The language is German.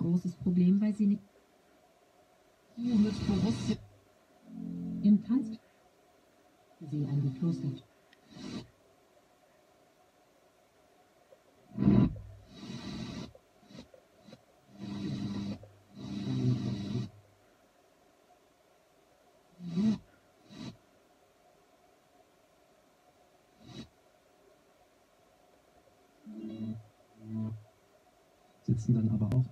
großes Problem, weil sie nicht mit Bewusstsein im Tanz sie ein geklostert. sitzen dann aber auch